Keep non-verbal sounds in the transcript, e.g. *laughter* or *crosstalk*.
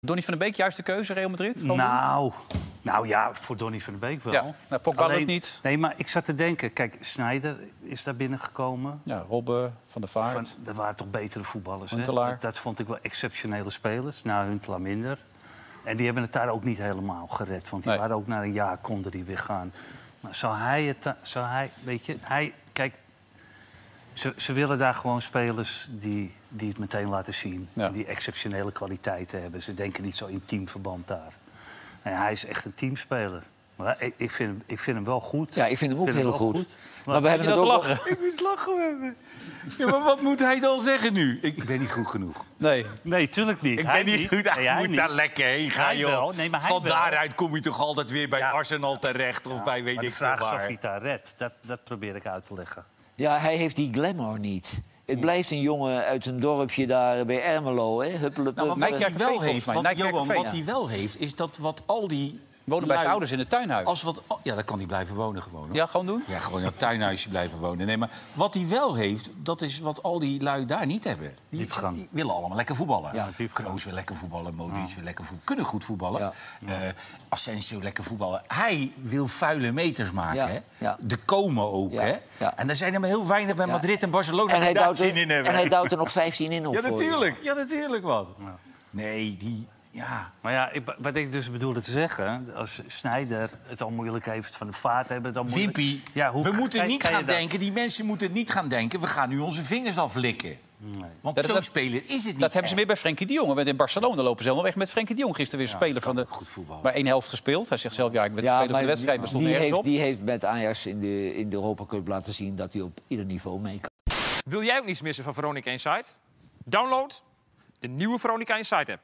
Donny van den Beek, juiste keuze, Real Madrid? Nou, nou ja, voor Donny van der Beek wel. Ja, nou, Pogba niet. Nee, maar ik zat te denken. Kijk, Sneijder is daar binnengekomen. Ja, Robben, Van der Vaart. Van, dat waren toch betere voetballers, hè? Huntelaar. Dat, dat vond ik wel exceptionele spelers. Nou, Huntelaar minder. En die hebben het daar ook niet helemaal gered. Want die Nee. waren ook na een jaar konden die weer gaan. Maar zou hij het... da- Zou hij, weet je, hij... Kijk, ze, ze willen daar gewoon spelers die, die het meteen laten zien. Ja. Die exceptionele kwaliteiten hebben. Ze denken niet zo in teamverband daar. En hij is echt een teamspeler. Maar ik, ik, vind, hem- ik vind hem wel goed. Ja, ik vind hem ook heel goed. Maar we hebben het ook... lachen? *laughs* Ik moest lachen hebben. Ja, maar wat moet hij dan zeggen nu? Ik ben niet goed genoeg. Nee. Nee, tuurlijk niet. Ik Hij ben niet goed. Nee, Hij hij moet niet. daar lekker heen gaan, Hij joh. wel. Nee, maar hij Van wel. daaruit kom je toch altijd weer bij Ja. Arsenal terecht of bij weet Maar ik de veel vraag is of waar. hij het daar redt. Dat, dat probeer ik uit te leggen. Ja, hij heeft die glamour niet. Het blijft een jongen uit een dorpje daar bij Ermelo, hè? Huppelen, Nou, maar wat hij wel heeft, wat, Johan, hij wel heeft, is dat wat al die... Wonen bij zijn ouders in het tuinhuis. Als wat, oh, ja, dan kan hij blijven wonen gewoon. hoor. Ja, gewoon doen? Ja, gewoon in het tuinhuisje blijven wonen. Nee, maar wat hij wel heeft, dat is wat al die lui daar niet hebben. Die, willen allemaal lekker voetballen. Ja. Kroos wil lekker voetballen, Modric wil lekker voetballen. Kunnen goed voetballen. Ja. Eh, Asensio lekker voetballen. Hij wil vuile meters maken, Ja, hè? ja. De komen ook, Ja, hè? ja. En er zijn er maar heel weinig bij Ja. Madrid en Barcelona En hij, die daar duwt er, zin in hebben. en hij duwt er nog 15 in op Ja, voor je. natuurlijk. Ja, natuurlijk, wat. Nee, die... Ja, Maar ja, ik- wat ik dus bedoelde te zeggen... als Snijder het al moeilijk heeft, van de vaart hebben het al moeilijk... Wimpy, Ja, hoe we moeten niet gaan dat- denken, die mensen moeten niet gaan denken... we gaan nu onze vingers aflikken. Want Dat- zo'n speler is het niet. Dat hebben ze meer bij Frenkie de Jong. Want in Barcelona lopen ze helemaal weg met Frenkie de Jong. Gisteren weer een speler van de... goed voetballen. Maar één helft gespeeld. Hij zegt zelf, ja, ik ben de Ja, speler van maar de wedstrijd, maar stond die, nergens heeft, op. die heeft met Ajax in de, in de Europa Cup laten zien dat hij op ieder niveau mee kan. Wil jij ook niets missen van Veronica Insight? Download de nieuwe Veronica Insight app.